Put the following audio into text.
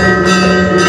Música